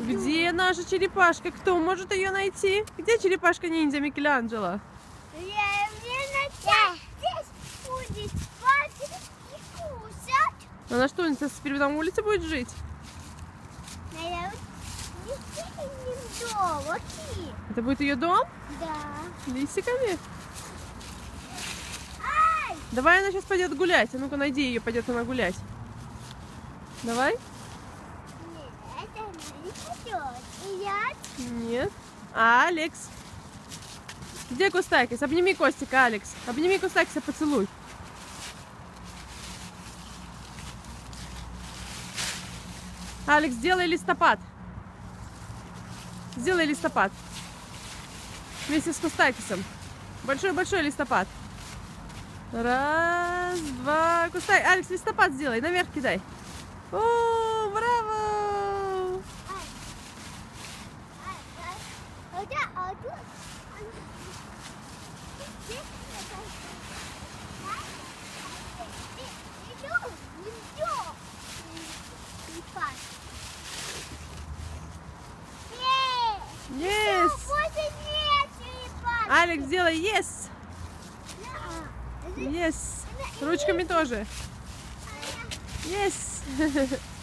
Где наша черепашка? Кто может ее найти? Где черепашка ниндзя Микеланджело? Она что, у теперь на улице будет жить? Это будет ее дом? Да. Лисиками? Ай! Давай она сейчас пойдет гулять. А ну-ка найди ее, пойдет она гулять. Давай? Нет, это не пойдет. И Алекс? Где Кустакис? Обними Костика, Алекс. Обними Кустакиса, поцелуй. Алекс, сделай листопад. Сделай листопад. Вместе с Кустакисом. Большой-большой листопад. Раз, два, Кустай. Алекс, листопад сделай, наверх кидай. О, браво! Yes! Алекс, сделай yes! Yes! Ручками тоже. Yes!